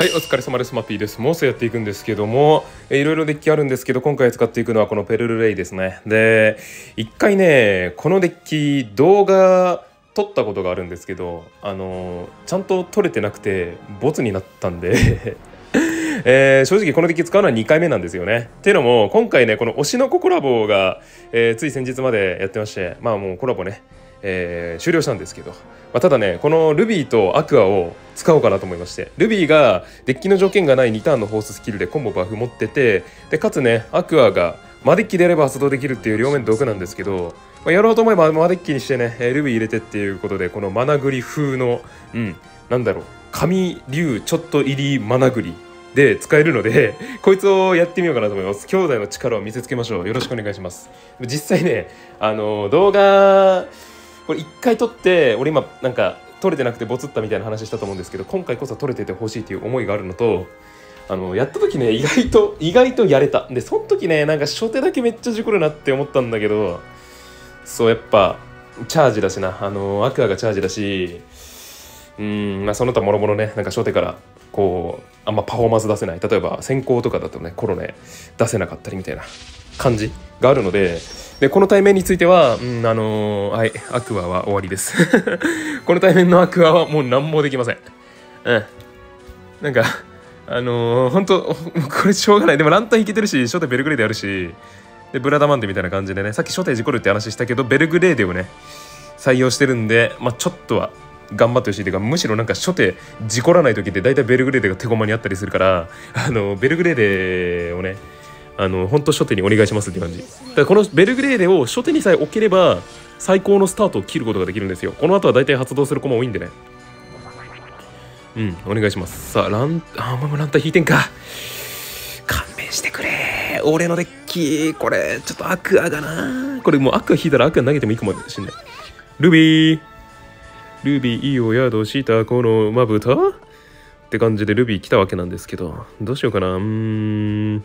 はい、お疲れ様です。マピーです。もうすぐやっていくんですけども、えいろいろデッキあるんですけど、今回使っていくのはこのペルルレイですね。で、一回ね、このデッキ、動画撮ったことがあるんですけど、あのちゃんと撮れてなくて、ボツになったんで えー、正直このデッキ使うのは2回目なんですよね。っていうのも、今回ね、この推しの子コラボが、えー、つい先日までやってまして、まあもうコラボね、えー、終了したんですけど、まあ、ただねこのルビーとアクアを使おうかなと思いまして。ルビーがデッキの条件がない2ターンのフォーススキルでコンボバフ持っててでかつねアクアがマデッキでやれば発動できるっていう両面毒なんですけど、まあ、やろうと思えばマデッキにしてねルビー入れてっていうことでこのマナグリ風のうんなんだろう神竜ちょっと入りマナグリで使えるので こいつをやってみようかなと思います。兄弟の力を見せつけましょう。よろしくお願いします。実際ねあの動画これ一回撮って俺今なんか撮れてなくてボツったみたいな話したと思うんですけど今回こそ撮れててほしいという思いがあるのとあのやった時ね意外と意外とやれた。でその時ねなんか初手だけめっちゃ事故るなって思ったんだけどそうやっぱチャージだしな。あのアクアがチャージだしうんまあその他もろもろねなんか初手からこうあんまパフォーマンス出せない。例えば先行とかだとねコロネ出せなかったりみたいな感じがあるのででこの対面については、うん、あのー、はいアクアは終わりです。この対面のアクアはもう何もできません。うん。なんかあのー、本当これしょうがない。でもランタンいけてるし初手ベルグレーデあるしでブラダマンデみたいな感じでねさっき初手事故るって話したけどベルグレーデをね採用してるんでまあちょっとは頑張ってほしいというかむしろなんか初手事故らない時って大体ベルグレーデが手駒にあったりするからあのベルグレーデをねあの本当初手にお願いしますって感じ。だからこのベルグレーデを初手にさえ置ければ最高のスタートを切ることができるんですよ。この後は大体発動する駒多いんでね。うんお願いします。さあランあお前もランタン引いてんか。勘弁してくれ。俺のデッキ。これちょっとアクアがな。これもうアクア引いたらアクア投げてもいいかもしんない。ルビー。ルビーいいお宿したこのまぶた。って感じでルビー来たわけなんですけど。どうしようかな。うーん。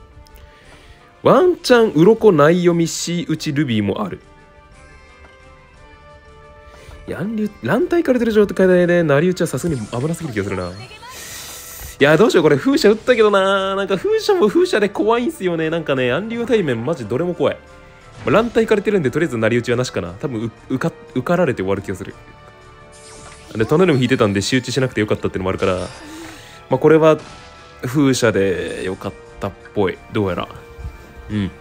ワンチャン鱗ない読みし打ちルビーもある。乱流乱体かれてる状態で成り打ちはさすがに危なすぎる気がするな。いやどうしようこれ風車打ったけどな。なんか風車も風車で怖いんすよね。なんかね暗流対面マジどれも怖い。乱体かれてるんでとりあえず成り打ちはなしかな。多分受か受かられて終わる気がする。で隣も引いてたんで仕打ちしなくてよかったっていうのもあるから。まあこれは風車でよかったっぽい。どうやら。うん。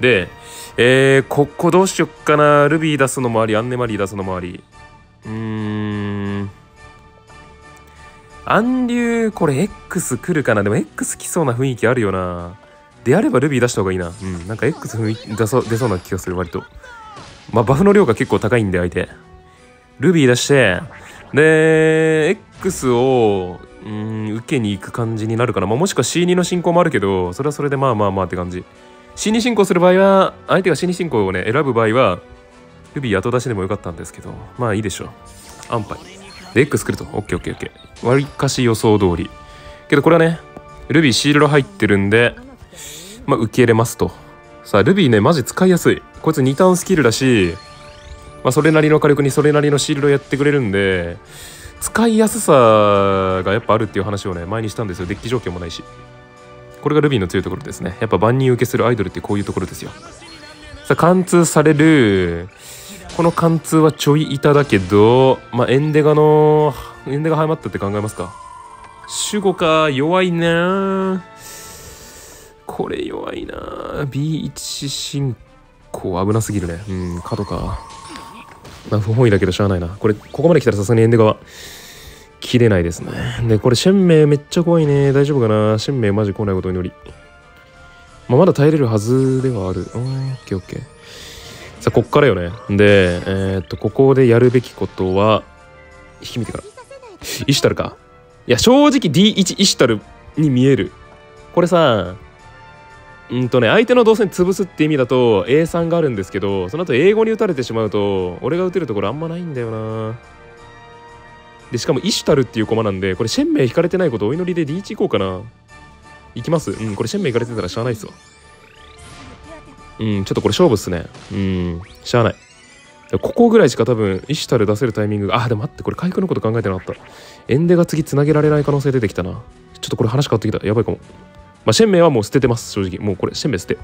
でえー、ここどうしよっかな。ルビー出すのもありアンネマリー出すのもあり。うーん。暗流これ X 来るかな。でも X 来そうな雰囲気あるよな。であればルビー出した方がいいな。うん。なんか X 雰囲出そう出そうな気がする割と。まあバフの量が結構高いんで相手。ルビー出してで X をうん受けに行く感じになるかな、まあ、もしくは C2 の進行もあるけどそれはそれでまあまあまあって感じ。C2 進行する場合は相手が C2 進行をね選ぶ場合はルビー後出しでもよかったんですけどまあいいでしょう。安牌。で X 来ると。OKOKOK わりかし予想通り。けどこれはねルビーシールド入ってるんでまあ受け入れますと。さあルビーねマジ使いやすい。こいつ2ターンスキルだしまあそれなりの火力にそれなりのシールドやってくれるんで使いやすさがやっぱあるっていう話をね前にしたんですよ。デッキ条件もないし。これがルビーの強いところですね。やっぱ万人受けするアイドルってこういうところですよ。さあ貫通されるこの貫通はちょい板だけどまあエンデガのエンデガ早まったって考えますか？守護か弱いな。これ弱いな。B1 進行危なすぎるね。うん角か。まあ不本意だけどしゃあないな。これここまで来たらさすがにエンデガは切れないですね。で、これ、シェンメイめっちゃ怖いね。大丈夫かな？シェンメイマジ来ないことにより。まあ、まだ耐えれるはずではある。オッケーオッケー。さあ、こっからよね。で、えー、っと、ここでやるべきことは、引き見てから。イシュタルか。いや、正直 D1 イシュタルに見える。これさ、うんとね、相手の動線潰すって意味だと A3 があるんですけど、その後英語に打たれてしまうと、俺が打てるところあんまないんだよな。でしかもイシュタルっていう駒なんでこれシェンメイ引かれてないことお祈りで D1 行こうかな。行きます？うんこれシェンメイ引かれてたらしゃあないっすわ。うんちょっとこれ勝負っすね。うんしゃあない。ここぐらいしか多分イシュタル出せるタイミングがあでも待ってこれ回復のこと考えてなかった。エンデが次つなげられない可能性出てきたな。ちょっとこれ話変わってきた。やばいかも。まあシェンメイはもう捨ててます正直。もうこれシェンメイ捨て。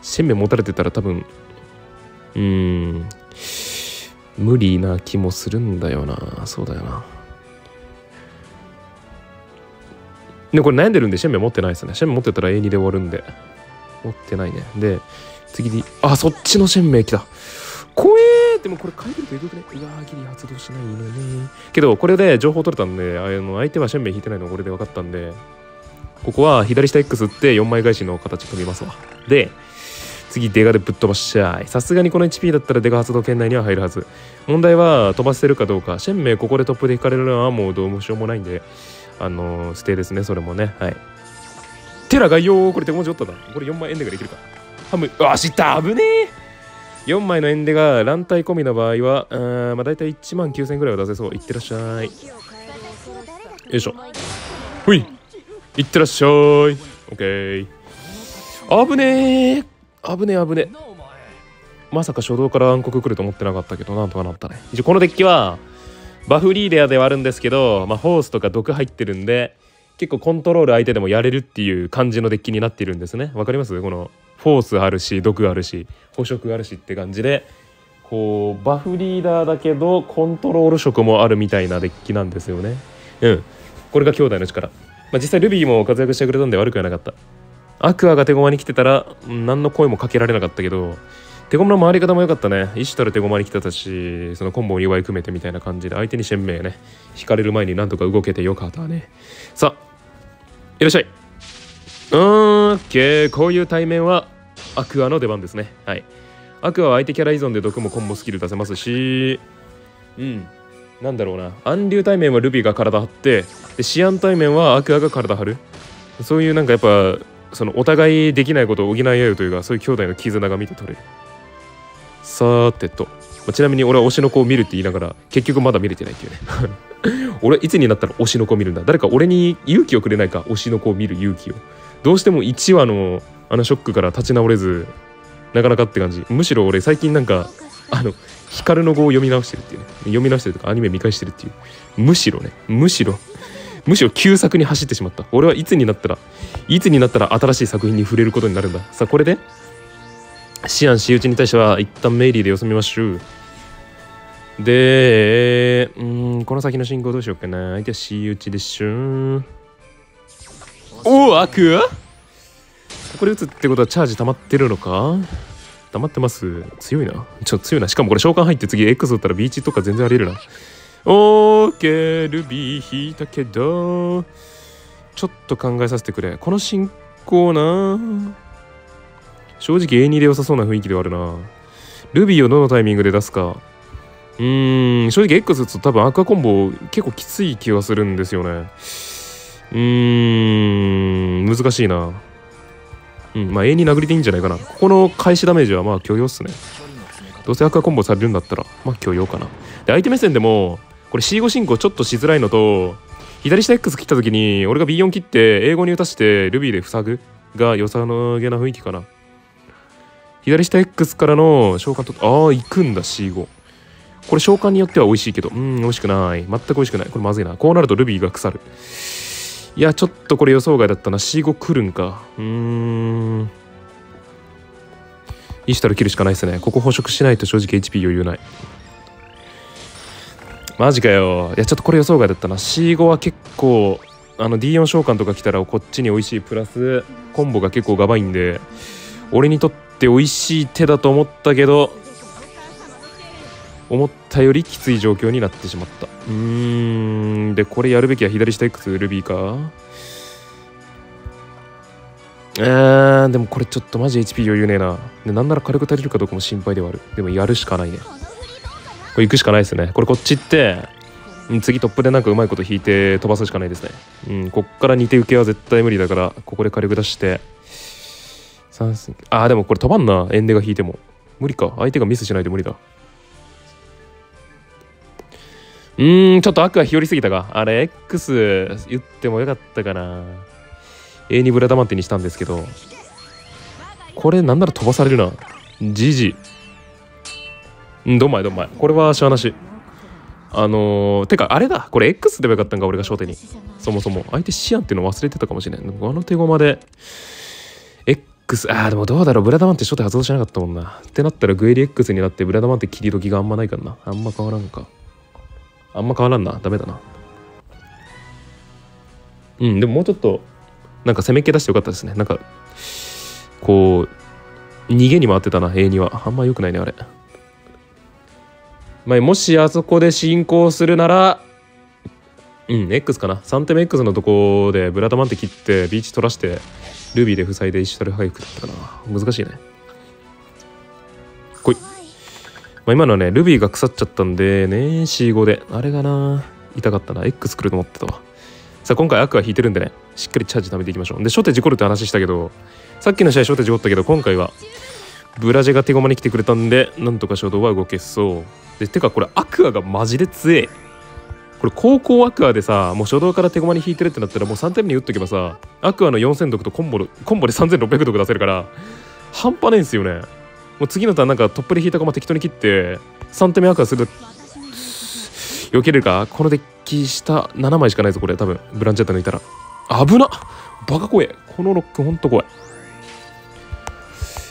シェンメイ持たれてたら多分うーん。無理な気もするんだよな。そうだよな。でこれ悩んでるんでシェンメイ持ってないですね。シェンメイ持ってたら A2 で終わるんで。持ってないね。で次にあそっちのシェンメイ来た。怖えー。でもこれ書いてるとえぐくねうわーギリ発動しないのねけどこれで情報取れたんであの相手はシェンメイ引いてないのがこれで分かったんでここは左下 X って4枚返しの形組みますわ。で次デガでぶっ飛ばしちゃい。さすがにこの HP だったらデガ発動圏内には入るはず。問題は飛ばせるかどうか。シェンメイここでトップで引かれるのはもうどうもしようもないんであのー、ステイですねそれもね。はい。テラがよこれ手文字おっただこれ4枚エンデができるか。ハム。うわ知った危ねえ。4枚のエンデが乱体込みの場合はあまあ大体1万9000円ぐらいは出せそう。いってらっしゃい。よいしょ。ほい。いってらっしゃい。オッケー。危ねえ。危ねえ危ねまさか初動から暗黒来ると思ってなかったけどなんとかなったね。一応このデッキはバフリーデアではあるんですけど、まあ、ホースとか毒入ってるんで結構コントロール相手でもやれるっていう感じのデッキになっているんですね。わかります？このフォースあるし毒あるし捕食あるしって感じでこうバフリーダーだけどコントロール色もあるみたいなデッキなんですよね。うん。これが兄弟の力、まあ、実際ルビーも活躍してくれたんで悪くはなかった。アクアが手駒に来てたら何の声もかけられなかったけど手駒の回り方も良かったね。石たる手駒に来てたし、そのコンボを祝い組めてみたいな感じで、相手にシェンメイね、引かれる前になんとか動けてよかったね。さあ、いらっしゃい。うーん、オッケー。こういう対面はアクアの出番ですね。はい。アクアは相手キャラ依存で毒もコンボスキル出せますし、うん。なんだろうな。暗竜対面はルビーが体張って、でシアン対面はアクアが体張る。そういうなんかやっぱ、そのお互いできないことを補い合うというか、そういう兄弟の絆が見て取れる。さーてと、まあ、ちなみに俺は推しの子を見るって言いながら結局まだ見れてないっていうね。俺いつになったら推しの子を見るんだ？誰か俺に勇気をくれないか推しの子を見る勇気を。どうしても1話のあのショックから立ち直れずなかなかって感じ。むしろ俺最近なんかあの光の語を読み直してるっていうね。読み直してるとかアニメ見返してるっていう。むしろね。むしろ。むしろ旧作に走ってしまった俺はいつになったらいつになったら新しい作品に触れることになるんださあこれでシアン、シ打ちに対しては一旦メイリーで様子見ましょう。で、うん、この先の進行どうしようかな。相手は C 打ちでしょ。おお、アクこれ打つってことはチャージ溜まってるのか？溜まってます強いな。ちょっと強いな。しかもこれ召喚入って次 X 打ったらビーチとか全然あり得るな。オーケー、ルビー引いたけど、ちょっと考えさせてくれ。この進行な正直 A2 で良さそうな雰囲気ではあるな。ルビーをどのタイミングで出すか。うーん、正直 X 打つと多分アクアコンボ結構きつい気がするんですよね。うーん、難しいな。うん、まあ A2 殴りでいいんじゃないかな。ここの開始ダメージはまあ許容っすね。どうせアクアコンボされるんだったら、まあ許容かな。で、相手目線でも、これ C5 進行ちょっとしづらいのと、左下 X 切った時に、俺が B4 切って英語に打たしてルビーで塞ぐが良さのげな雰囲気かな。左下 X からの召喚とああ行くんだ C5 これ召喚によっては美味しいけど。うん美味しくない。全く美味しくない。これまずいな。こうなるとルビーが腐る。いやちょっとこれ予想外だったな。C5 来るんか。うーん。イシュタル切るしかないですね。ここ捕食しないと正直 HP 余裕ない。マジかよ。いやちょっとこれ予想外だったな。C5 は結構あの D4 召喚とか来たらこっちに美味しいプラスコンボが結構ガバいんで俺にとって美味しい手だと思ったけど思ったよりきつい状況になってしまった。うーん。でこれやるべきは左下 X ルビーか。えー、でもこれちょっとマジ HP 余裕ねえな。なんなら火力足りるかどうかも心配ではある。でもやるしかないね。れ行くしかないですね。これこっち行って次トップでなんかうまいこと引いて飛ばすしかないですね。うんこっから2手受けは絶対無理だからここで火力出して。ああでもこれ飛ばんな。エンデが引いても。無理か。相手がミスしないと無理だ。うーんちょっとアクア日和すぎたか。あれ X 言ってもよかったかな。A2 ブラダマンテにしたんですけど。これなんなら飛ばされるな。じじうんどんまいどんまい。これはしゃあなし。あのー、てかあれだ。これ X でもよかったんか俺が初手に。そもそも。相手シアンっていうの忘れてたかもしれないあの手駒で X あーでもどうだろう。ブラダマンって初手発動しなかったもんな。ってなったらグエリ X になってブラダマンって切り時があんまないからな。あんま変わらんか。あんま変わらんな。ダメだな。うんでももうちょっとなんか攻めっ気出してよかったですね。なんかこう逃げに回ってたな A には。あんま良くないねあれ。まあ、もしあそこで進行するならうん X かな。3手目 X のとこでブラタマンって切ってビーチ取らしてルビーで塞いでイシュタルハイクだったかな。難しいね。こい、まあ、今のはねルビーが腐っちゃったんでね C5 で。あれがな痛かったな。X 来ると思ってたわ。さあ今回アクア引いてるんでねしっかりチャージ貯めていきましょう。で初手事故るって話したけどさっきの試合初手事故ったけど今回はブラジェが手駒に来てくれたんでなんとか初動は動けそう。でてかこれアクアがマジで強え。これ高校アクアでさもう初動から手駒に引いてるってなったらもう3点目に打っとけばさアクアの4000毒とコンボコンボで3600毒出せるから半端ないんすよね。もう次のターンなんかトップで引いた駒適当に切って3手目アクアする避けれるか？このデッキ下7枚しかないぞこれ。多分ブランチェッタ抜いたら。危なバカ怖え。このロックほんと怖い。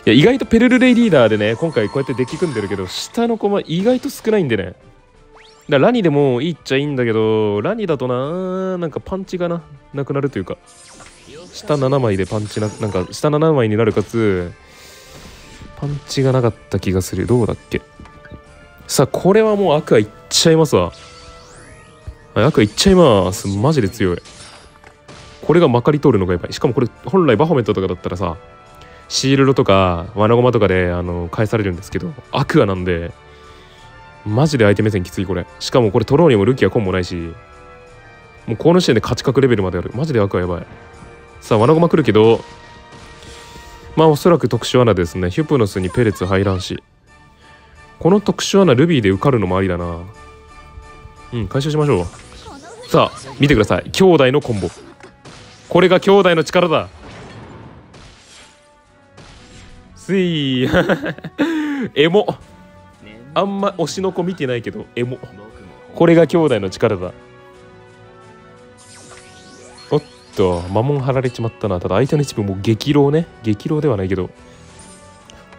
いや意外とペルルレイリーダーでね今回こうやってデッキ組んでるけど下の駒意外と少ないんでね。だラニでもいいっちゃいいんだけどラニだとななんかパンチがななくなるというか。下7枚でパンチななんか下7枚になるかつパンチがなかった気がする。どうだっけ？さあこれはもうアクアいっちゃいますわ。アクアいっちゃいます。マジで強い。これがまかり通るのがやばい。しかもこれ本来バフォメットとかだったらさシールドとか罠駒とかであの返されるんですけどアクアなんでマジで相手目線きついこれ。しかもこれトローにもルキアコンもないしもうこの時点で勝ち確レベルまである。マジでアクアやばい。さあ罠駒来るけどまあおそらく特殊穴ですね。ヒュプノスにペレツ入らんし。この特殊穴ルビーで受かるのもありだな。うん回収しましょう。さあ見てください。兄弟のコンボ。これが兄弟の力だ。つい。エモ。あんま推しの子見てないけどエモ。これが兄弟の力だ。おっと魔門張られちまったな。ただ相手の一部も激ローね。激ローではないけど。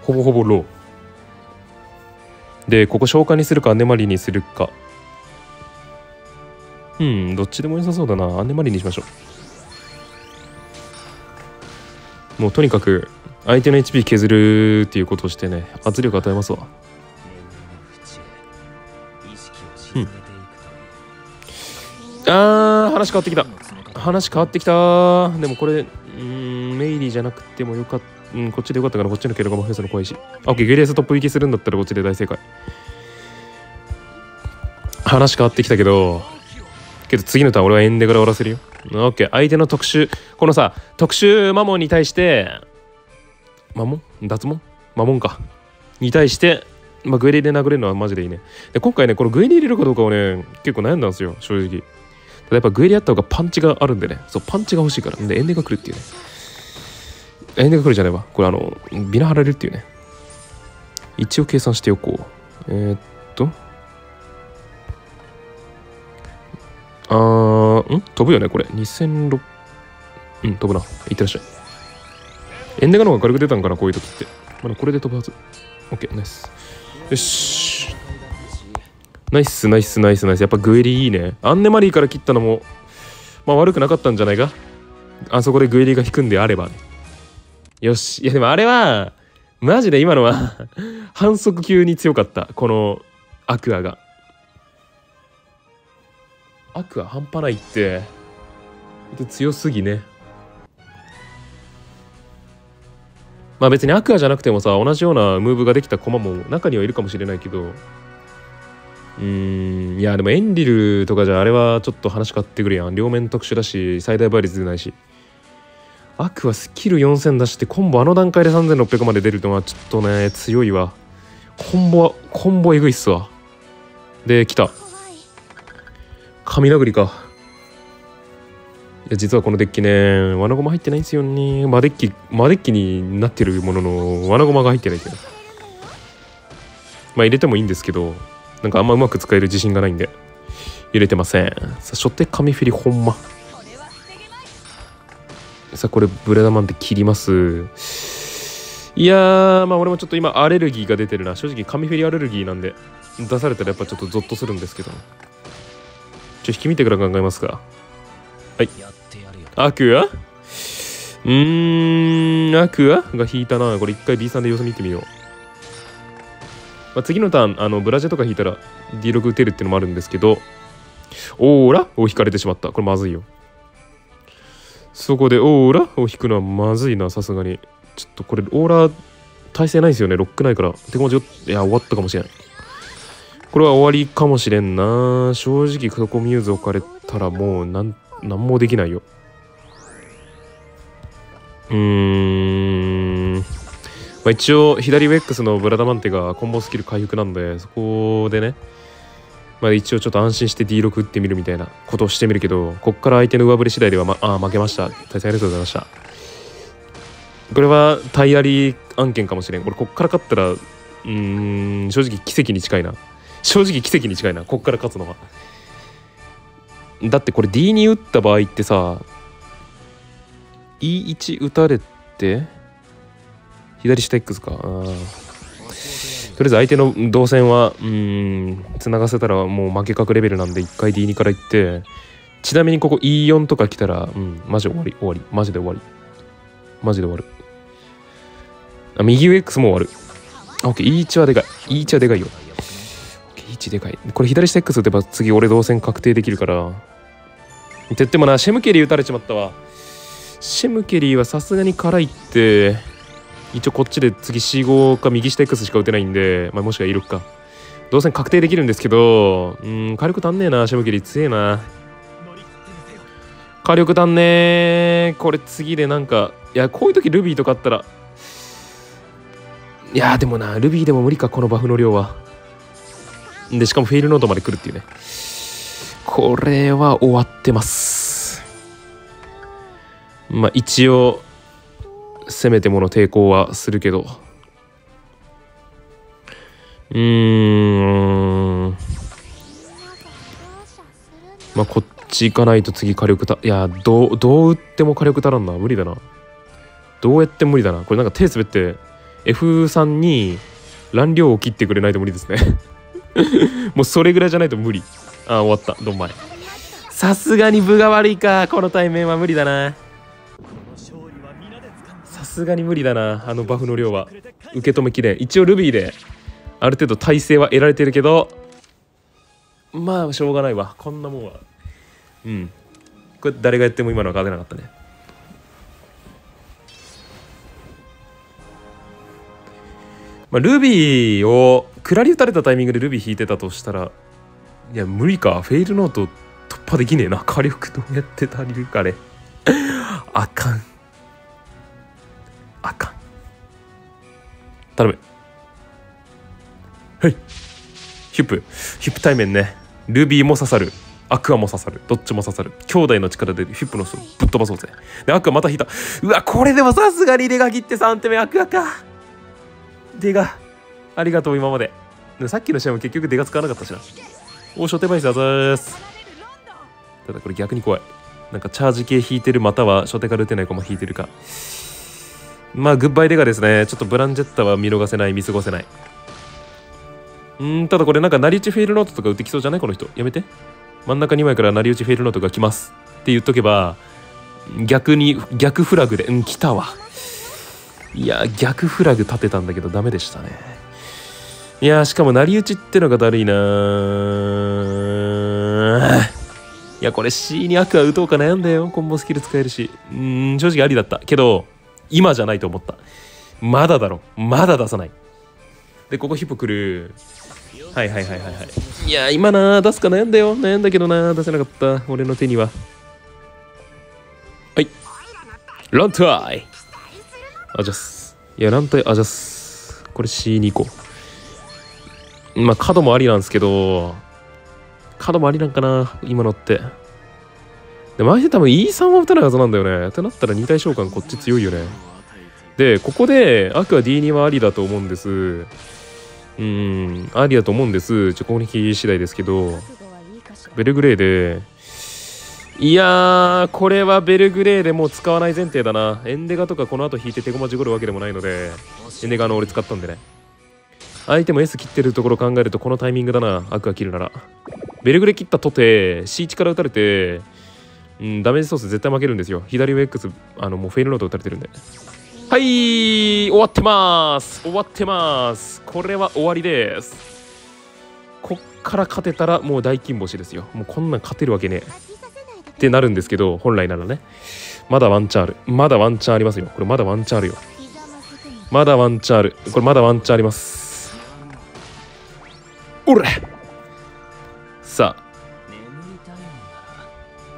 ほぼほぼローでここ召喚にするかアネマリにするか。うんどっちでも良さそうだな。アネマリにしましょう。もうとにかく相手の HP 削るっていうことをしてね圧力与えますわ。う。ん。あー話変わってきた。話変わってきた。でもこれうんメイリーじゃなくてもよかったうん、こっちでよかったからこっちのケルガマフェスの怖いし。オッケー、ゲリアストップ行きするんだったらこっちで大正解。話変わってきたけど、けど次のターン俺はエンデから終わらせるよ。オッケー、相手の特殊、このさ、特殊マモンに対して、マモン？脱毛？マモンか。に対して、まあ、グエリで殴れるのはマジでいいね。で、今回ね、このグエリ入れるかどうかをね、結構悩んだんですよ、正直。ただやっぱグエリあった方がパンチがあるんでね、そう、パンチが欲しいから。で、エンデが来るっていうね。エンデが来るじゃないわ。これあの、ビナ張られるっていうね。一応計算しておこう。えー、っと。あー、ん？飛ぶよね、これ。2006。うん、飛ぶな。いってらっしゃい。エンデガの方が軽く出たんかな、こういう時って。まだこれで飛ぶはず。オッケー、ナイス。よし。ナイス、ナイス、ナイス、ナイス。やっぱグエリいいね。アンネマリーから切ったのも、まあ悪くなかったんじゃないか？あそこでグエリが引くんであれば。よし。いやでもあれは、マジで今のは反則級に強かった。このアクアが。アクア半端ないって。強すぎね。まあ別にアクアじゃなくてもさ、同じようなムーブができた駒も中にはいるかもしれないけど、うん、いやでもエンリルとかじゃあれはちょっと話変わってくるやん。両面特殊だし、最大倍率出ないし。アクはスキル4000出してコンボあの段階で3600まで出るのはちょっとね強いわコンボはコンボえぐいっすわで来た神殴りか。いや実はこのデッキね罠駒入ってないんですよね。マデッキマデッキになってるものの罠駒が入ってないってまあ入れてもいいんですけどなんかあんまうまく使える自信がないんで。入れてません。さあ初手紙フィリほんま。さあこれブレダマンで切ります。いやーまあ俺もちょっと今アレルギーが出てるな。正直紙フィリアレルギーなんで出されたらやっぱちょっとゾッとするんですけど。ちょ引き見てから考えますか。はい。アクア？うーんアクア？が引いたな。これ一回 B さんで様子見てみよう、まあ、次のターンあのブラジャとか引いたら D6 打てるっていうのもあるんですけど。オーラ？を引かれてしまった。これまずいよ。そこでオーラ？を引くのはまずいな。さすがに。ちょっとこれオーラ耐性ないですよね。ロックないから。てかもちょいや終わったかもしれないこれは終わりかもしれんな。正直そこミューズ置かれたらもうなんなんもできないよ。うーん、まあ、一応左ウェックスのブラダマンテがコンボスキル回復なんでそこでね。まあ一応ちょっと安心して D6 打ってみるみたいなことをしてみるけどこっから相手の上振れ次第では、ま、ああ負けました。対戦ありがとうございました。これは体あり案件かもしれん。これこっから勝ったらうーん正直奇跡に近いな。正直奇跡に近いなこっから勝つのは。だってこれ D2 打った場合ってさ E1 打たれて左下 X か。とりあえず相手の動線はうん繋がせたらもう負け確レベルなんで1回 D2 から行ってちなみにここ E4 とか来たらうんマジ終わり終わり。マジで終わり。マジで終わる。あ右上 X も終わる。OK E1 はでかい。E1 はでかいよ。1でかい。これ左下 X 打てば次俺動線確定できるから。って言ってもなシェムケリー打たれちまったわ。シェムケリーはさすがに辛いって。一応こっちで次 C5 か右下 X しか打てないんで、まあ、もしくはイルか。動線確定できるんですけどうん火力足んねえなシェムケリー強えな。火力足んねえ。これ次でなんかいやこういう時ルビーとかあったら。いやでもなルビーでも無理かこのバフの量は。でしかもフェイルノートまで来るっていうね。これは終わってます。まあ一応せめてもの抵抗はするけど。うーん。まあこっち行かないと次火力たいやどうどう打っても火力足らんな。無理だな。どうやって無理だな。これなんか手滑って F3 に乱量を切ってくれないと無理ですね。もうそれぐらいじゃないと無理。あ終わった。どんまい。さすがに分が悪いか。この対面は無理だな。さすがに無理だな。あのバフの量は。受け止めきれん。一応ルビーである程度体勢は得られてるけど。まあしょうがないわ。こんなもんは。うん。これ誰がやっても今のは勝てなかったね。まあ、ルビーをクラリ打たれたタイミングでルビー引いてたとしたらいや無理か。フェイルノート突破できねえな。火力どうやって足りるかね。あかん。あかん。頼む。はいヒュップ。ヒュップ対面ね。ルビーも刺さる。アクアも刺さる。どっちも刺さる。兄弟の力でヒュップの人ぶっ飛ばそうぜ。でアクアまた引いた。うわこれでもさすがに出が切って3手目アクアか。出が。ありがとう今まで。でさっきの試合も結局出が使わなかったしな。お初手配スあざーす。ただこれ逆に怖い。なんかチャージ系引いてるまたは初手から打てない駒引いてるか。まあグッバイデガですね。ちょっとブランジェッタは見逃せない。見過ごせない。うんただこれなんか成り打ちフェイルノートとか打ってきそうじゃない？この人。やめて。真ん中2枚から成り打ちフェイルノートが来ます。って言っとけば逆に逆フラグで。うん来たわ。いや逆フラグ立てたんだけどダメでしたね。いやしかも成り打ちってのがだるいないやこれ C にアクア打とうか悩んだよ。コンボスキル使えるし。うん正直ありだった。けど今じゃないと思った。まだだろまだ出さない。でここヒップ来る。はいはいはいはいはい。いや今な出すか悩んだよ。悩んだけどな出せなかった。俺の手には。はい。ランタイ。アジャス。いやランタイアジャス。これ C に行こう。まあ角もありなんですけど角もありなんかな今のって。でも相手多分 E3 は打たないはずなんだよね。ってなったら2体召喚こっち強いよね。でここでアクア D2 はありだと思うんです。うんありだと思うんです。ちょ攻撃次第ですけどベルグレーで。いやーこれはベルグレーでもう使わない前提だな。エンデガとかこの後引いて手駒事故るわけでもないのでエンデガの俺使ったんでね。相手も S 切ってるところ考えるとこのタイミングだな。アクア切るなら。ベルグレ切ったとて C1 から打たれてうんダメージソース絶対負けるんですよ。左上 X あのもうフェイルノート打たれてるんで。はい終わってます。終わってます。これは終わりです。こっから勝てたらもう大金星ですよ。もうこんなん勝てるわけねってなるんですけど本来ならね。まだワンチャンある。まだワンチャンありますよ。これまだワンチャンあるよ。まだワンチャンある。これまだワンチャンあります。おらさあ。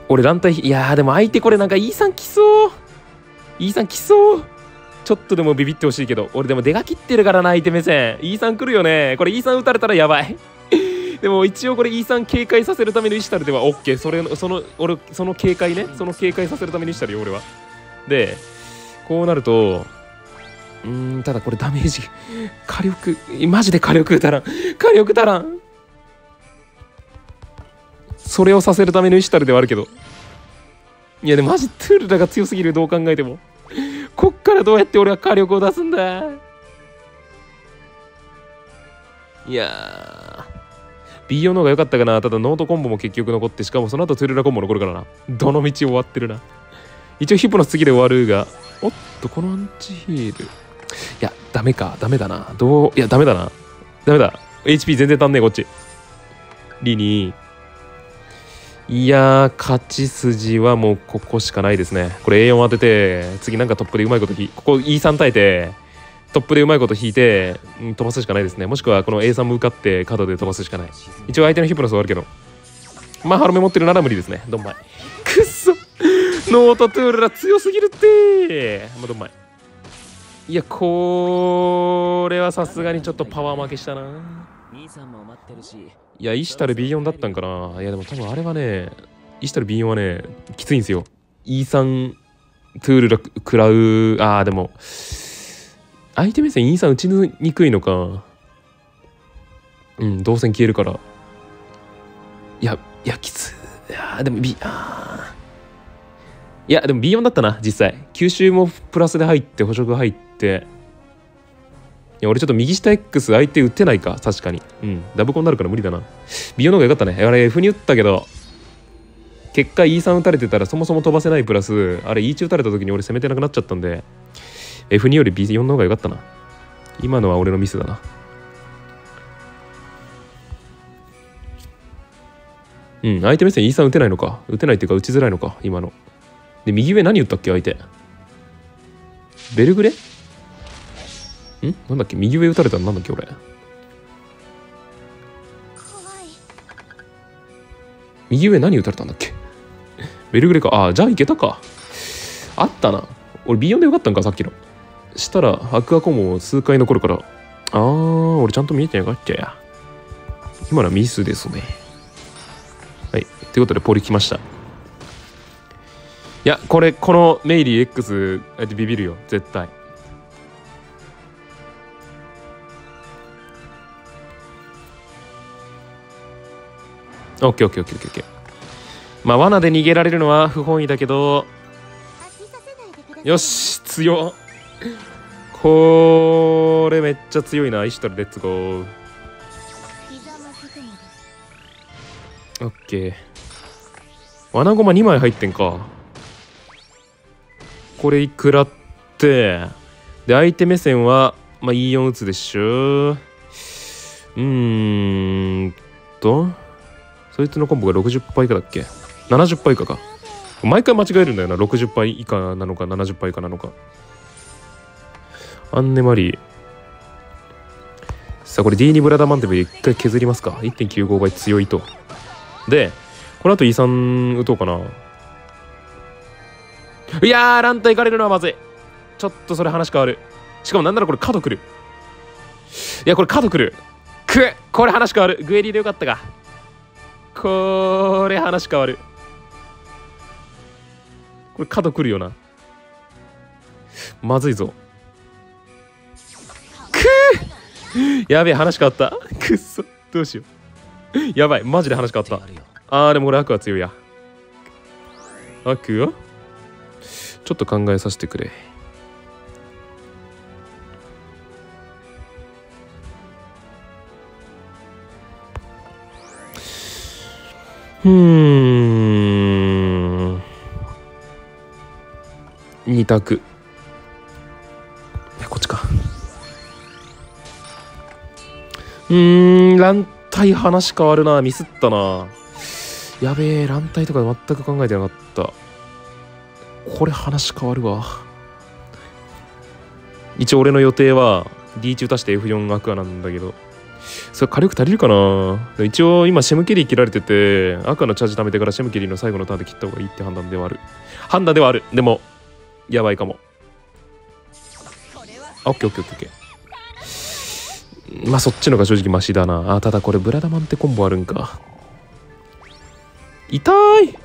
俺団体いやーでも相手これなんか E さん来そう。E さん来そう。ちょっとでもビビってほしいけど俺でも出が切ってるからな相手目線。E さん来るよね。これ E さん打たれたらやばい。でも一応これ E さん警戒させるためのイシタルでは OK それその俺その警戒ね。その警戒させるためにしたるよ俺は。でこうなるとうんただこれダメージ。火力マジで火力足らん。火力足らん。それをさせるためのイシュタルではあるけど。いやでもマジトゥールラが強すぎるどう考えても。こっからどうやって俺は火力を出すんだ。いやー。B4 の方が良かったかな。ただノートコンボも結局残ってしかもその後トゥルラコンボ残るからな。どの道終わってるな。一応ヒップの次で終わるが。おっとこのアンチヒール。いやダメか。ダメだな。どういやダメだな。ダメだ。HP 全然足んねえこっち。リニー。いやー勝ち筋はもうここしかないですね。これ A4 当てて次なんかトップでうまいこと引ここ E3 耐えてトップでうまいこと引いて、飛ばすしかないですね。もしくはこの A3 向かって角で飛ばすしかない。一応相手のヒップノスはあるけど。まあハロメ持ってるなら無理ですね。ドンマイくっそ。ノートトゥールラ強すぎるってまあドンマイいやこれはさすがにちょっとパワー負けしたなはいや、イシタル B4 だったんかな。いや、でも多分あれはね、イシュタル B4 はね、きついんですよ。E3 トゥールラ食らう、ああ、でも、相手目線 E3 打ちにくいのか。うん、動線消えるから。いや、いや、きつい。いや、でも B、あいや、でも B4 だったな、実際。吸収もプラスで入って、捕食入ってい、や、俺ちょっと右下 X 相手打てないか、確かに。うん。ダブコンになるから無理だな。ビヨの方が良かったね。あれ F に打ったけど、結果 E3 打たれてたらそもそも飛ばせないプラス、あれ E 中打たれた時に俺攻めてなくなっちゃったんで、F2 より B4 の方が良かったな。今のは俺のミスだな。うん、相手目線 E3 打てないのか。打てないっていうか打ちづらいのか、今の。で、右上何打ったっけ、相手。ベルグレ？ん？なんだっけ右上打たれたのなんだっけ俺。右上何打たれたんだっけ？ベルグレか。ああじゃあいけたか。あったな。俺 B4 でよかったんかさっきの。したらアクアコモ数回残るから。あー俺ちゃんと見えてなかったや。今のはミスですね。はい。ということでポリ来ました。いやこれこのメイリー X ビビるよ絶対。オッケーオッケーオッケーオッケーまあ罠で逃げられるのは不本意だけどよし強これめっちゃ強いなイシュタルレッツゴー。オッケー。罠駒2枚入ってんかこれいくらってで相手目線はまあ E4 打つでしょうーんとそいつのコンボが60倍以下だっけ ?70 倍以下か。毎回間違えるんだよな。60倍以下なのか70倍以下なのか。アンネマリー。さあ、これ D2 ブラダマンテブ一回削りますか。1.95倍強いと。で、この後 E3 打とうかな。いやー、ランタ行かれるのはまずい。ちょっとそれ話変わる。しかもなんならこれ角来る。いや、これ角来る。くこれ話変わる。グエリーでよかったか。これ話変わるこれ角来るよなまずいぞくーやべえ話変わったくっそどうしようやばいマジで話変わったあーでもこれアクア強いやアクアちょっと考えさせてくれ。うん。二択。こっちか。うん乱体話変わるな。ミスったな。やべえ乱体とか全く考えてなかった。これ話変わるわ。一応俺の予定は D 中足して F4 アクアなんだけど。それ火力足りるかな？一応今シェムケリー切られてて赤のチャージ貯めてからシェムケリーの最後のターンで切った方がいいって判断ではある。判断ではある。でもやばいかも。あオッケーオッケーオッケーオッケー。まあそっちのが正直マシだな。あただこれブラダマンってコンボあるんか。痛い！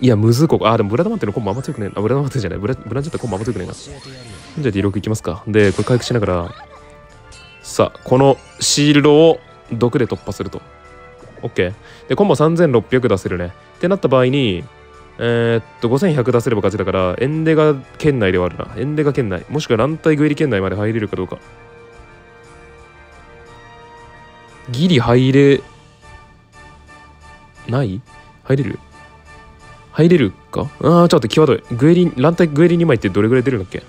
いやむずここ。あでもブラダマンってのコンボあんま強くねえ。あブラダマンってじゃない。ブラブランジェットコンボあんま強くねえな。じゃあ D6 いきますか。でこれ回復しながら。さあこのシールドを毒で突破すると。OK でコンボ3600出せるね。ってなった場合にえーっと5100出せれば勝ちだからエンデガ圏内ではあるな。エンデガ圏内。もしくは乱体グエリ圏内まで入れるかどうか。ギリ入れない？入れる？入れるか？ああちょっと際どい。グエリ乱体グエリ2枚ってどれぐらい出るんだっけ？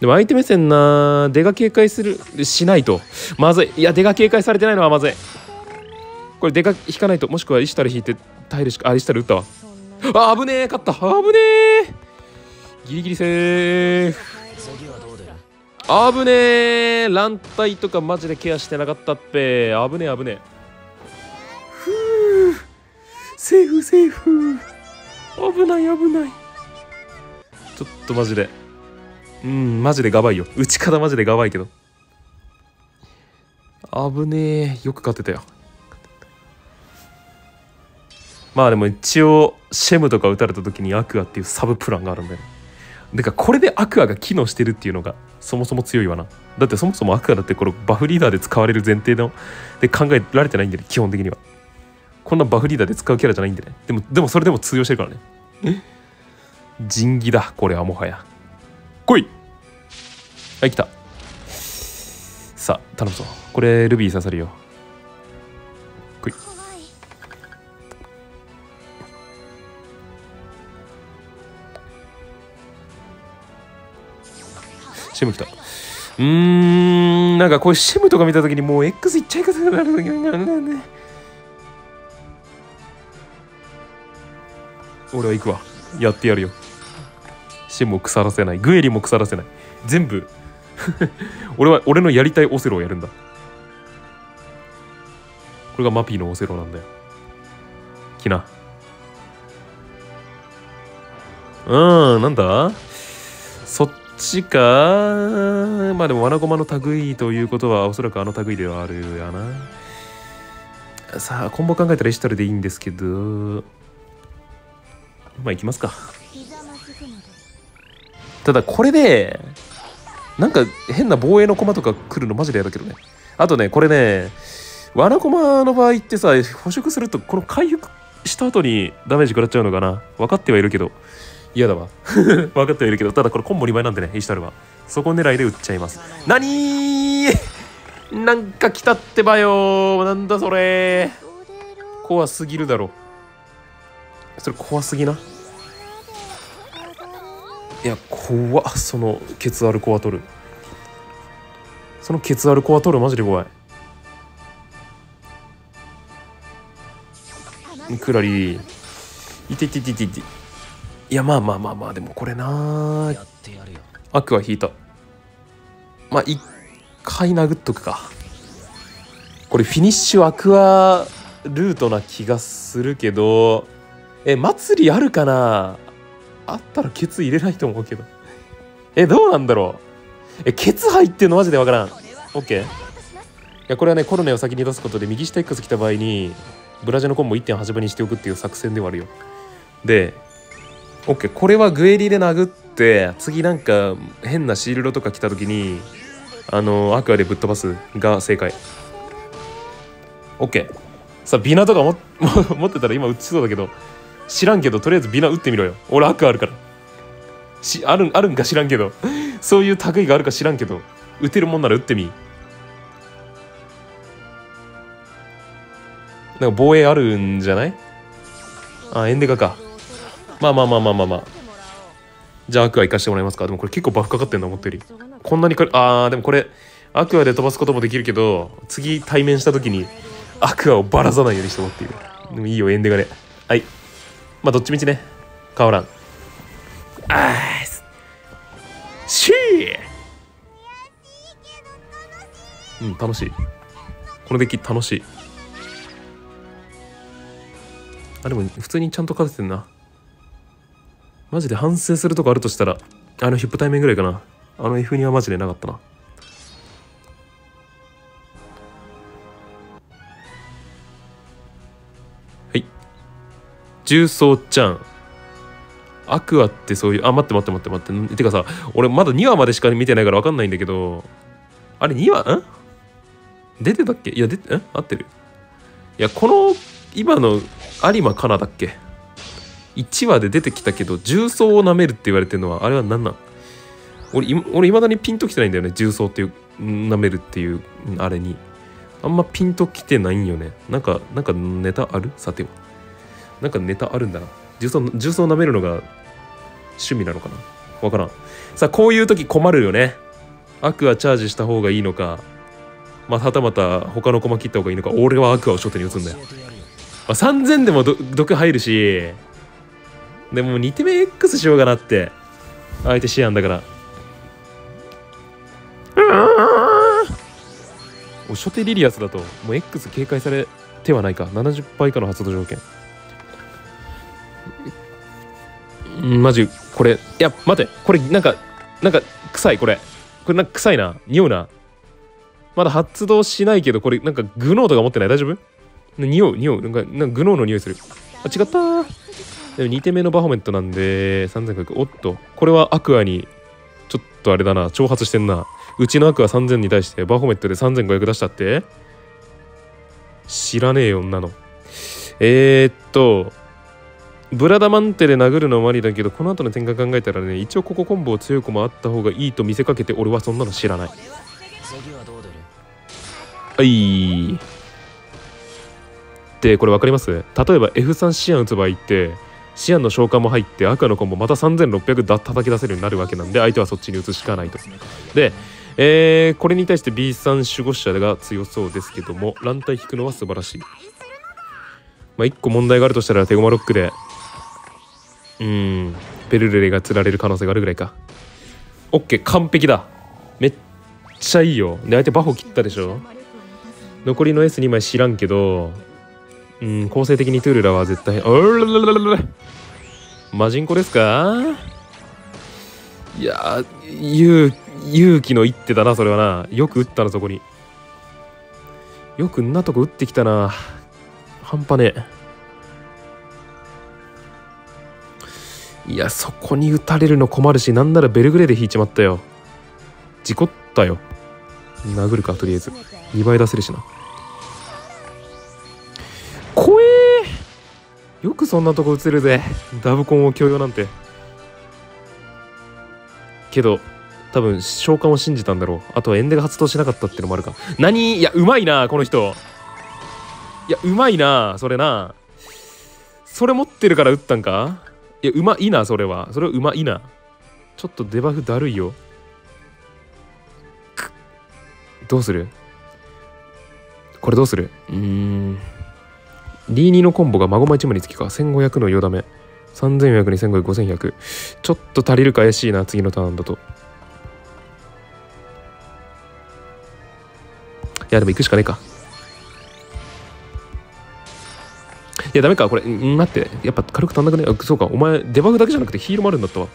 でも相手目線な出が警戒するしないと。まずい。いや出が警戒されてないのはまずい。これ出が引かないともしくは石たら引いて耐えるしかあ石たら打ったわ。あ危ねえ勝った。危ねえ。ギリギリセーフ。危ねえ。乱体とかマジでケアしてなかったっぺ。危ねえ危ねえ。セーフセーフ。危ない危ない。ちょっとマジで。うんマジでガバいよ。打ち方マジでガバいけど。危ねえ。よく勝てたよ。まあでも一応シェムとか打たれた時にアクアっていうサブプランがあるんだよ。ねでかこれでアクアが機能してるっていうのがそもそも強いわな。だってそもそもアクアだってこれバフリーダーで使われる前提ので考えられてないんだよね基本的には。こんなバフリーダーで使うキャラじゃないんでね。でもでもそれでも通用してるからね。仁義だこれはもはや。来い。はい来た。さあ頼むぞ。これルビー刺さるよ。来い。シェム来た。うーんなんかこういうシェムとか見た時にもう X いっちゃい方がなる。ね俺は行くわ。やってやるよ。シェムを腐らせない。グエリも腐らせない。全部。俺は俺のやりたいオセロをやるんだ。これがマピーのオセロなんだよ。きなうんなんだ？そっちか？まあでも罠駒の類ということはおそらくあの類ではあるやな。さあコンボ考えたらイシタルでいいんですけど。まあ行きますか。ただこれでなんか変な防衛の駒とか来るのマジで嫌だけどね。あとねこれね罠駒の場合ってさ捕食するとこの回復した後にダメージ食らっちゃうのかな。分かってはいるけど。嫌だわ。分かってはいるけど。ただこれコンボ2倍なんでねイシタルは。そこ狙いで打っちゃいます。何？ー なんか来たってばよなんだそれ怖すぎるだろ。それ怖すぎな？いや怖っ。そのケツアルコア取るそのケツアルコア取るマジで怖い。クラリー。いていていていていて。いやまあまあまあまあでもこれな。アクア引いた。まあ一回殴っとくか。これフィニッシュアクアルートな気がするけど。え祭りあるかな？あったらケツ入れないと思うけど。えどうなんだろう？えケツ入ってんのマジでわからん。OK いやこれはねコロネを先に出すことで右下 X 来た場合にブラジャのコンボ1.8倍にしておくっていう作戦ではあるよ。で OK これはグエリで殴って次なんか変なシールドとか来た時にあのアクアでぶっ飛ばす。が正解。オッケー。さあビナとかも 持ってたら今打ちそうだけど。知らんけどとりあえずビナ打ってみろよ。俺悪あるから。しあるんあるんか知らんけど。そういう類があるか知らんけど打てるもんなら打ってみ。なんか防衛あるんじゃない？あエンデカか。まあまあまあまあまあまあ。じゃあアクア行かしてもらいますか。でもこれ結構バフかかってんな思ったより。こんなにかあーでもこれアクアで飛ばすこともできるけど次対面した時にアクアをばらさないようにして思っている。でもいいよエンデガで。はい。まあどっちみちね。変わらん。あーしー。うん楽しい。このデッキ楽しい。あでも普通にちゃんと勝ててんな。マジで反省するとこあるとしたらあのヒップ対面ぐらいかな。あの F にはマジでなかったな重曹ちゃん。アクアってそういうあ待って待って待って待って。てかさ俺まだ2話までしか見てないから分かんないんだけどあれ2話ん？出てたっけ？いや出てん？合ってる。いやこの今の有馬かなだっけ？1話で出てきたけど重曹を舐めるって言われてるのはあれは何なん？俺い俺未だにピンときてないんだよね重曹っていう舐めるっていうあれに。あんまピンときてないんよね。なんかなんかネタある？さては。なんかネタあるんだな。重曹重曹舐めるのが趣味なのかな。わからん。さあこういう時困るよね。アクアチャージした方がいいのか。まあはたまた他の駒切った方がいいのか。俺はアクアを初手に打つんだよ、まあ、3000でも毒入るしでも2手目 X しようかなって相手シアンだから。お初手リリアスだともう X 警戒されてはないか。70%以下の発動条件。マジこれいや待ってこれなんかなんか臭いこれ。これなんか臭いな。匂うな。まだ発動しないけどこれなんかグノーとか持ってない？大丈夫？匂う匂う。なんかなんかグノーの匂いする。あ違った。でも2手目のバフォメットなんで3500おっと。これはアクアにちょっとあれだな。挑発してんな。うちのアクア3000に対してバフォメットで3500出したって？知らねえよ女の。えー、っとブラダマンテで殴るのもありだけどこの後の展開考えたらね一応ここコンボ強い子もあった方がいいと見せかけて俺はそんなの知らない。はい。でこれ分かります？例えば F3 シアン打つ場合ってシアンの召喚も入って赤のコンボまた3600だ叩き出せるようになるわけなんで相手はそっちに打つしかないと。で、えーこれに対して B3 守護者が強そうですけども乱体引くのは素晴らしい。まあ1個問題があるとしたら手駒ロックでうん。ペルレレが釣られる可能性があるぐらいか。OK 完璧だ。めっちゃいいよ。で相手バホ切ったでしょ？残りの S2 枚知らんけどうん構成的にトゥールラは絶対おららららららマジンコですか？いやー勇勇気の一手だなそれはな。よく打ったなそこに。よくんなとこ打ってきたな。半端ねえ。いやそこに打たれるの困るしなんならベルグレーで引いちまったよ。事故ったよ。殴るかとりあえず。2倍出せるしな。怖え。よくそんなとこ打つるぜ。ダブコンを強要なんて。けど多分召喚を信じたんだろう。あとはエンデが発動しなかったってのもあるか。何？いやうまいなこの人。いやうまいなそれな。それ持ってるから打ったんか？いやうまいなそれは。それはうまいな。ちょっとデバフだるいよ。どうする？これどうする？うーん。D2 のコンボが孫間1枚につきか。1500のよだめ3400に1500、5100ちょっと足りるか怪しいな次のターンだと。いやでも行くしかねえか。やダメかこれん待って。やっぱ軽く足んなくね？あそうかお前デバフだけじゃなくてヒールもあるんだったわ。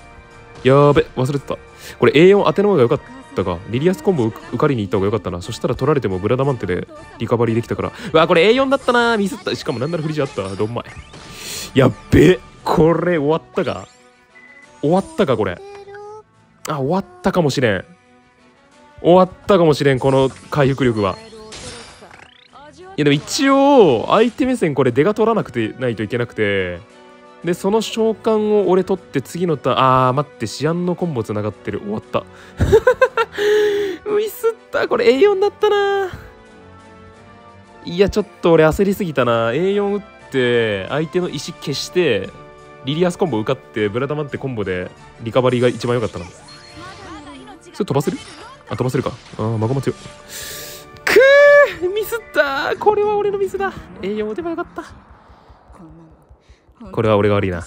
やべ忘れてた。これ A4 当ての方が良かったか。リリアスコンボ受かりに行った方が良かったな。そしたら取られてもブラダマンテでリカバリーできたから。うわこれ A4 だったな。ミスった。しかもなんならフリジあった。どんまい。やっべこれ終わったか。終わったかこれ。あ終わったかもしれん。終わったかもしれんこの回復力は。やでも一応相手目線これ出が取らなくてないといけなくてでその召喚を俺取って次のターンあー待ってシアンのコンボつながってる。終わった。ミスった。これ A4 だったな。いやちょっと俺焦りすぎたな。A4 打って相手の石消してリリアスコンボ受かってブラダマンってコンボでリカバリーが一番良かったな。それ飛ばせる？あ飛ばせるか。あーまごま強い ミスった。これは俺のミスだ。A4 打てばよかった。これは俺が悪いな。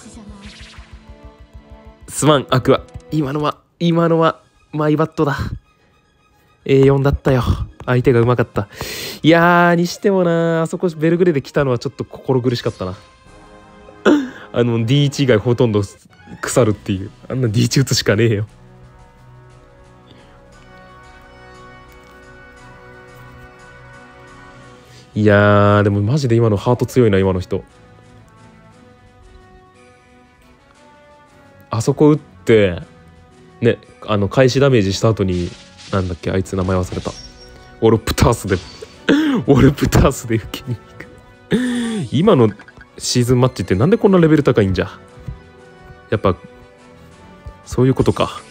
すまんアクア。今のは今のはマイバットだ。A4 だったよ。相手がうまかった。いやーにしてもな。あそこベルグレで来たのはちょっと心苦しかったな。あの D1 以外ほとんど腐るっていう。あんな D1 打つしかねえよいやーでもマジで今のハート強いな今の人。あそこ打ってねあの開始ダメージした後になんだっけあいつ名前忘れた。オルプタースでオルプタースで受けに行く。今のシーズンマッチってなんでこんなレベル高いんじゃ。やっぱそういうことか。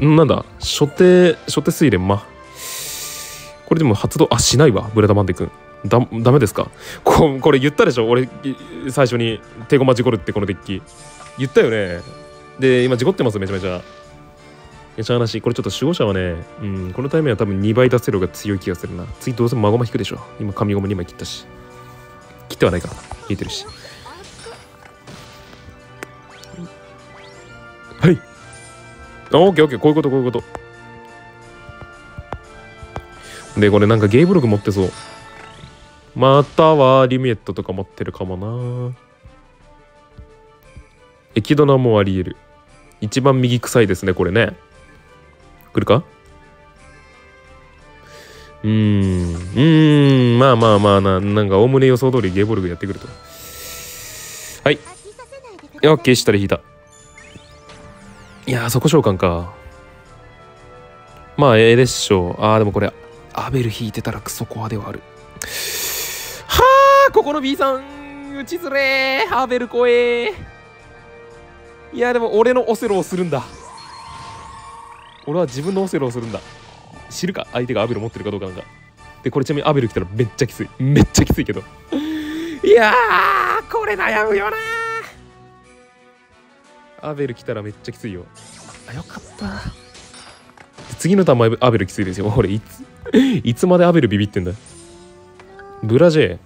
んなんだ初手初手水蓮まこれでも発動あしないわブレダマンデ君。だダメですか？ここれ言ったでしょ？俺最初に手駒事故るってこのデッキ。言ったよね。で今事故ってますめちゃめちゃ。やしゃ話これちょっと守護者はね、うん、このタイミングは多分2倍出せる方が強い気がするな。次どうせも孫間引くでしょ。今神ゴム2枚切ったし。切ってはないか。な引いてるし。はい。あオッケーオッケー。こういうことこういうこと。でこれなんかゲイブログ持ってそう。またはリミエットとか持ってるかもな。エキドナもありえる。一番右臭いですねこれね。来るか？うーん。うーん。まあまあまあななんかおおむね予想通りゲーボルグやってくると。はい。オッケーしたら引いた。いやーそこ召喚か。まあええでしょう。あーでもこれアベル引いてたらクソコアではある。はあここの B さん打ちづれー。アベル怖えいやでも俺のオセロをするんだ。俺は自分のオセロをするんだ。知るか？相手がアベル持ってるかどうかなんか。でこれちなみにアベル来たらめっちゃきつい。めっちゃきついけど。いやこれ悩むよなアベル来たらめっちゃきついよ。あよかった次のターンもアベルきついですよ。俺いつ いつまでアベルビビってんだ？ブラジェ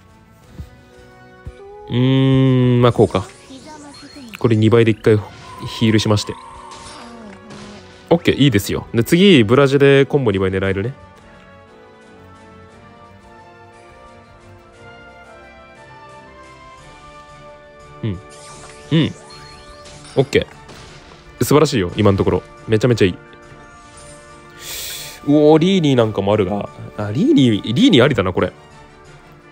うーんまあこうか。これ2倍で1回ヒールしまして。OK いいですよ。で次ブラジェでコンボ2倍狙えるね。うん。うん。OK 素晴らしいよ今のところ。めちゃめちゃいい。うおーリーニーなんかもあるが。あリーニーリーニーありだなこれ。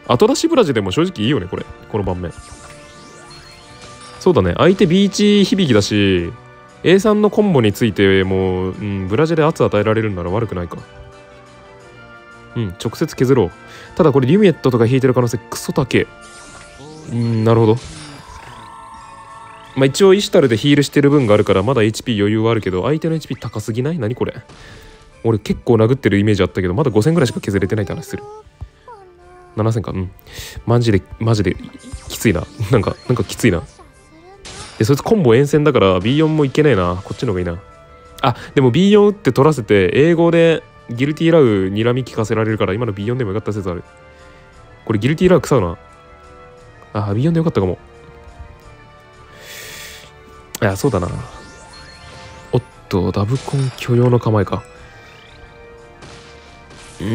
後出しブラジでも正直いいよねこれ。この盤面。そうだね。相手 B1 響きだし A3 のコンボについても、うん、ブラジルで圧与えられるんなら悪くないか。うん直接削ろう。ただこれリュミエットとか引いてる可能性クソ高えうんなるほど。まあ一応イシュタルでヒールしてる分があるからまだ HP 余裕はあるけど相手の HP 高すぎない？何これ？俺結構殴ってるイメージあったけどまだ5000ぐらいしか削れてないって話する。7000かうん。マジでマジできついな。なんかなんかきついな。でそいつコンボ沿線だから B4 もいけないな。こっちの方がいいな。あでも B4 打って取らせて英語でギルティーラウ睨み聞かせられるから今の B4 でもよかった説ある。これギルティーラウ腐うな。あ B4 でよかったかも。いやそうだな。おっとダブコン許容の構えか。うー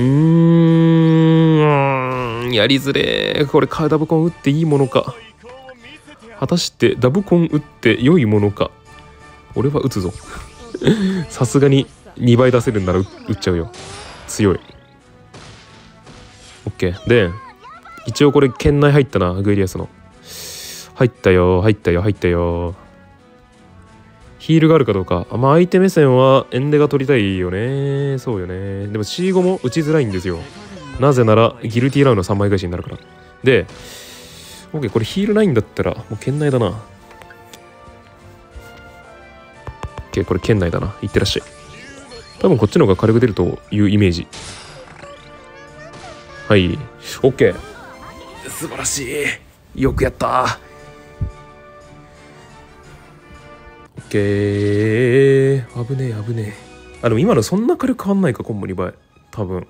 ん。やりづれ。これカダブコン打っていいものか。果たしてダブコン打って良いものか。俺は打つぞ。さすがに2倍出せるんなら打っちゃうよ。強い。OK で一応これ圏内入ったなグエリアスの。入ったよ入ったよ入ったよ。ヒールがあるかどうか。まあ相手目線はエンデが取りたいよね。そうよね。でも C5 も打ちづらいんですよ。なぜならギルティーラウンの3枚返しになるから。で OK これヒールないんだったらもう圏内だな。OK これ圏内だな。いってらっしゃい。多分こっちの方が軽く出るというイメージ。はい。OK 素晴らしい。よくやった。OK 危ねえ危ねえ。あでも今のそんな軽く変わんないかコンボ2倍。多分。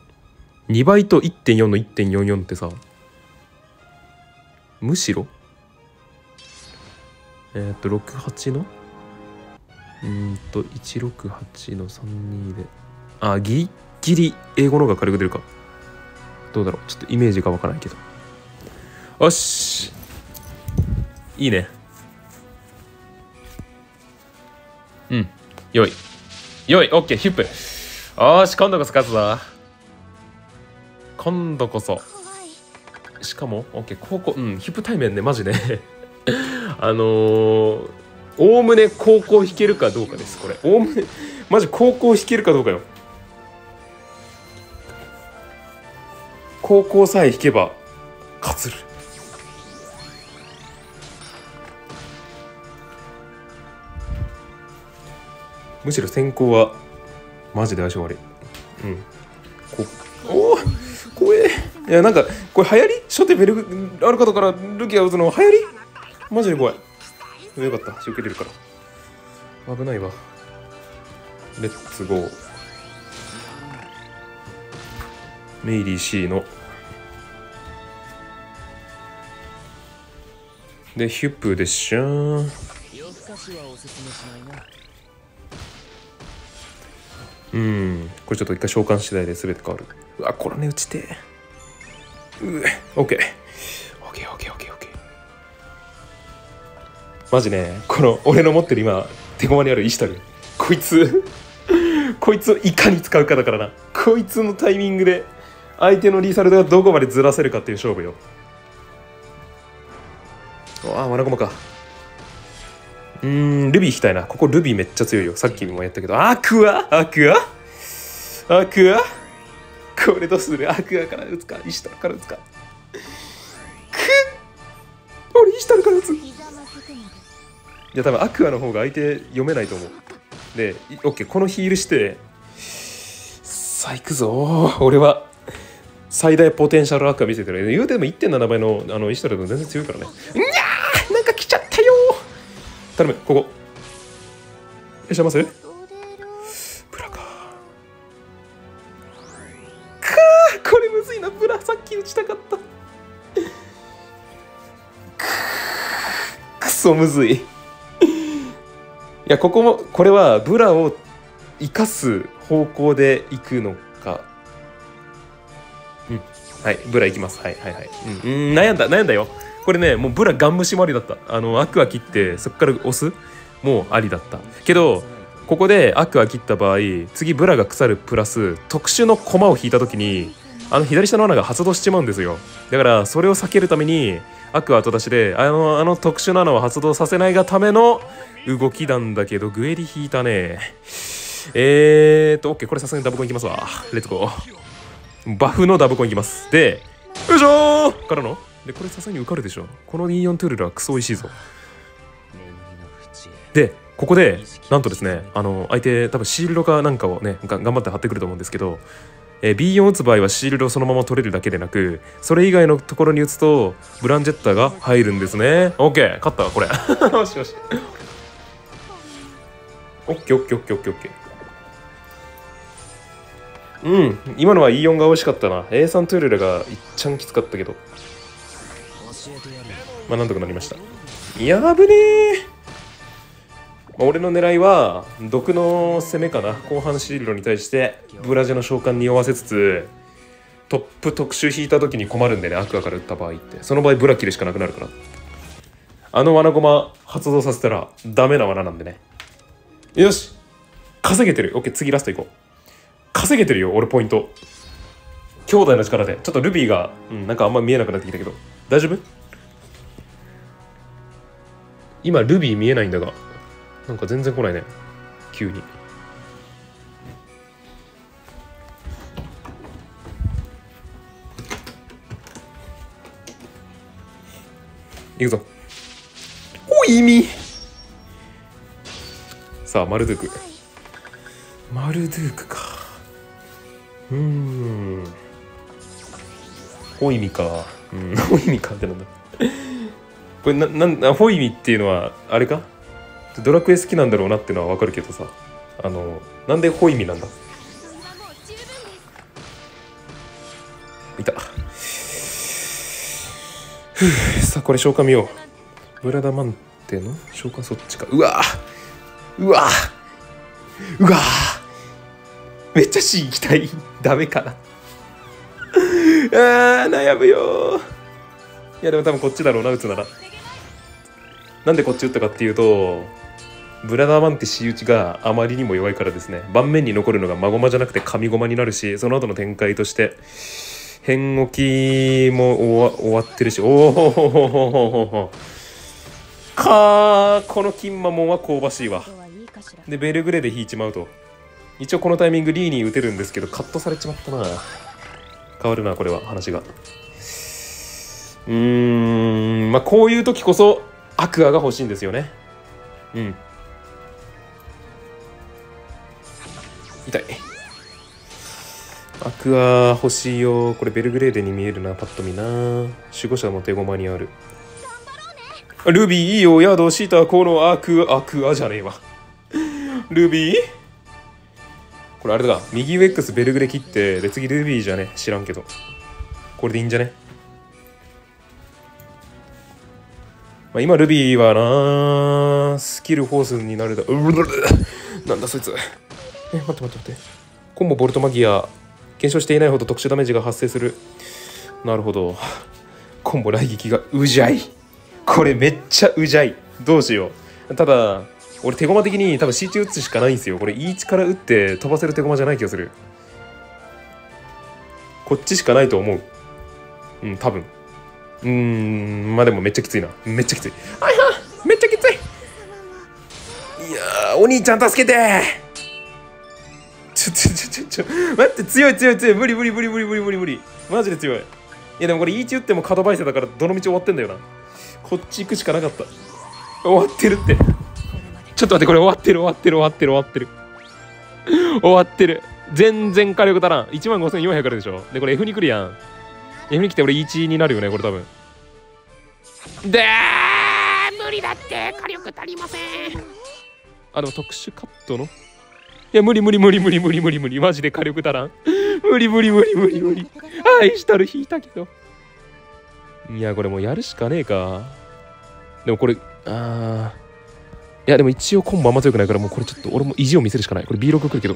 2倍と1.4の1.44ってさ。むしろ？えーっと68の？うんと168の32で。あギリギリ英語の方が軽く出るか。どうだろう。ちょっとイメージがわからないけど。よし。いいね。うん。よい。よい。オッケーヒップ。よし今度こそ勝つぞ。今度こそ。しかも OK 高校うん。ヒップ対面ね。マジね。あのーおおむね高校弾けるかどうかですこれ。おおむねマジ高校弾けるかどうかよ。高校さえ弾けば勝つる。むしろ先行はマジで相性悪い。うん。こおお怖え。いやなんかこれ流行り初手ベルアルカドからルキア打つの流行り？マジで怖い。よかった。避けれるから。危ないわ。レッツゴー。メイリー C の。でヒュップでしょうん。これちょっと一回召喚次第で全て変わる。うわこれね打ちてうえオッケー。オッケーオッケーオッケーオッケー。マジねこの俺の持ってる今手駒にあるイシタルこいつこいつをいかに使うかだからな。こいつのタイミングで相手のリーサルがどこまでずらせるかっていう勝負よ。ああマナコマか。うんルビー引きたいな。ここルビーめっちゃ強いよ。さっきもやったけど。アクア？アクア？アクア？これどうする？アクアから打つかイシタルから打つか。くっ！俺イシタルから打つ。いや多分アクアの方が相手読めないと思う。でオッケー。このヒールしてさあ行くぞ。俺は最大ポテンシャルアクア見せてる。言うても1.7倍のあのイシタルと全然強いからね。うに頼むここ。いらっしゃいますブラかかこれむずいなブラさっき打ちたかった。くそむずい。いやここもこれはブラを生かす方向で行くのか。うん。はいブラ行きます。はいはいはい、うん、悩んだ悩んだよ。これねもうブラガン無視もありだった。あのアクア切ってそこから押すもうありだった。けどここでアクア切った場合次ブラが腐るプラス特殊の駒を引いた時にあの左下の穴が発動しちまうんですよ。だからそれを避けるためにアクア後出しであのあの特殊な穴を発動させないがための動きなんだけどグエリ引いたね。えーと OK これさすがにダブコンいきますわ。レッツゴー。バフのダブコンいきます。でよいしょー。からのでこれさすがに受かるでしょ。この24トゥルルはクソ美味しいぞ。でここでなんとですねあの相手多分シールドかなんかをねが頑張って貼ってくると思うんですけど、えー B4 打つ場合はシールドをそのまま取れるだけでなくそれ以外のところに打つとブランジェッタが入るんですね。OK 勝ったわこれ。よしよし。OKOKOKOKOK うん今のは E4 が美味しかったな。A3 トゥルルがいっちゃんきつかったけどまあなんとかなりました。いや危ねえ、まあ、俺の狙いは毒の攻めかな。後半シールドに対してブラジャの召喚に合わせつつトップ特殊引いた時に困るんでねアクアから打った場合って。その場合ブラ切るしかなくなるから。あの罠駒発動させたらダメな罠なんでね。よし!稼げてる。OK 次ラスト行こう。稼げてるよ俺ポイント。兄弟の力で。ちょっとルビーが、うん、なんかあんま見えなくなってきたけど。大丈夫？今ルビー見えないんだがなんか全然来ないね。急に。いくぞ。おいみさあマルドゥーク。マルドゥークか。うん。おいみか。うん。ホイミかってなんだ。これななんホイミっていうのはあれか？ドラクエ好きなんだろうなっていうのはわかるけどさ。あのなんでホイミなんだ？いた。さあこれ消化見よう。ブラダマンテの消化そっちか。うわうわうわめっちゃ C 行きたい。ダメかな。あー悩むよ。いやでも多分こっちだろうな打つなら。なんでこっち打ったかっていうとブラダーマンテ C 打ちがあまりにも弱いからですね。盤面に残るのがマゴマじゃなくて神ゴマになるしその後の展開として変置きも終わってるし。おおかーこの金魔門は香ばしいわ。でベルグレーで引いちまうと。一応このタイミングリーに打てるんですけどカットされちまったな。変わるなこれは話が。うんまあこういう時こそアクアが欲しいんですよね。うん。痛い。アクア欲しいよ。これベルグレーデに見えるなパッと見な。守護者も手駒にある。ルビーいいよ。ヤードシータこのアクアアクアじゃねえわ。ルビー？これあれだ。右上 X ベルグレ切ってで次ルビーじゃね？知らんけど。これでいいんじゃね、まあ、今ルビーはなスキルフォースになるだ。うるるる。なんだそいつ。え待って待って待って。コンボボルトマギア減少していないほど特殊ダメージが発生する。なるほど。コンボ雷撃がうじゃい。これめっちゃうじゃい。どうしよう。ただ俺手駒的に多分 C 値打つしかないんですよ。これ E 値から打って飛ばせる手駒じゃない気がする。こっちしかないと思う。うん多分。うーんまあでもめっちゃきついな。めっちゃきつい。はいはめっちゃきつい。いやーお兄ちゃん助けて。ちょちょちょちょちょ待って強い強い強い。無理無理無理無理無理無理無理。マジで強い。いやでもこれ E 値打っても角バイセだからどの道終わってんだよな。こっち行くしかなかった。終わってるって。ちょっと待ってこれ終わってる終わってる終わってる終わってる。終わってる。全然火力足らん。15,400あるでしょ。でこれ F に来るやん。F に来て俺1になるよねこれ多分。でー無理だって。火力足りません。あでも特殊カットの？いや無理無理無理無理無理無理無理。マジで火力足らん。無理無理無理無理無理。愛したる引いたけど。いやこれもうやるしかねえか。でもこれあー。いやでも一応コンボあんま強くないからもうこれちょっと俺も意地を見せるしかない。これ B6 来るけど。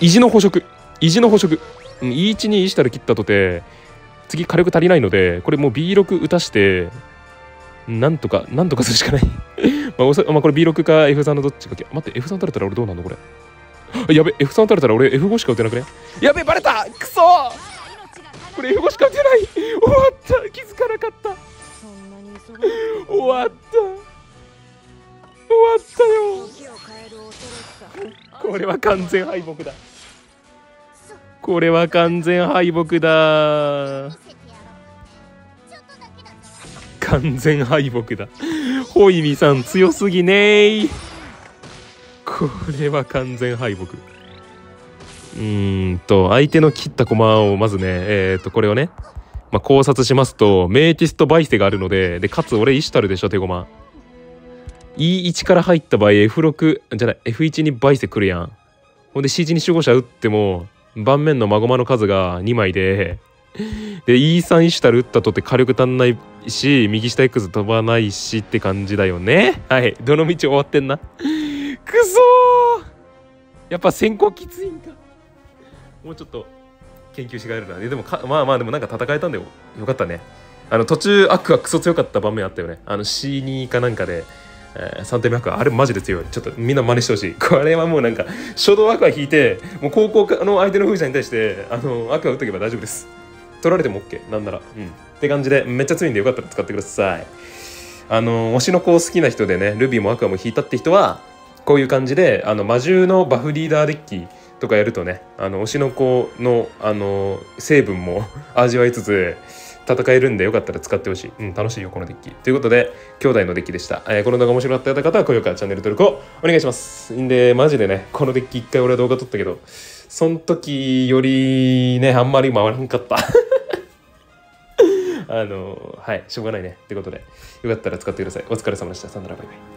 意地の捕食。意地の捕食。うん E1 に E したら切ったとて次火力足りないのでこれもう B6 打たしてなんとかなんとかするしかない。まあ、まあ、これ B6 か F3 のどっちかけ。待って F3 取れたら俺どうなんのこれ？やべ F3 取れたら俺 F5 しか打てなくね？やべバレた！くそ！これ F5 しか打てない！終わった！気づかなかった！終わった！終わったよ。これは完全敗北だ。これは完全敗北だ。完全敗北だ。ホイミさん強すぎねーこれは完全敗北。うーんと相手の切った駒をまずねえっ、とこれをね、まあ、考察しますとメイティストバイステがあるのででかつ俺イシュタルでしょ手駒 E1 から入った場合 F6 じゃない F1 にバイステ来るやん。ほんで C1 に守護者打っても盤面のマゴマの数が2枚で。で E3 イシュタル打ったとって火力足んないし右下 X 飛ばないしって感じだよね。はい。どの道終わってんな？くそやっぱ先行きついんか。もうちょっと研究しがえるな。でもかまあまあでもなんか戦えたんだよよかったね。あの途中アクはクソ強かった場面あったよね。あの C2 かなんかで。えー、3点目アクアあれマジで強い。ちょっとみんな真似してほしい。これはもうなんか初動アクア引いてもう高校の相手の風車に対してあのアクア打っとけば大丈夫です。取られても OK なんなら。うん。って感じでめっちゃ強いんでよかったら使ってください。あの推しの子好きな人でねルビーもアクアも引いたって人はこういう感じであの魔獣のバフリーダーデッキとかやるとねあの推しの子のあの成分も味わいつつ戦えるんでよかったら使ってほしい。うん、楽しいよ、このデッキ。ということで、兄弟のデッキでした。えーこの動画面白かった方は高評価、チャンネル登録をお願いします。んで、マジでね、このデッキ一回俺は動画撮ったけど、その時よりね、あんまり回らんかった。あの、はい、しょうがないね。ってことで、よかったら使ってください。お疲れ様でした。さよなら、バイバイ。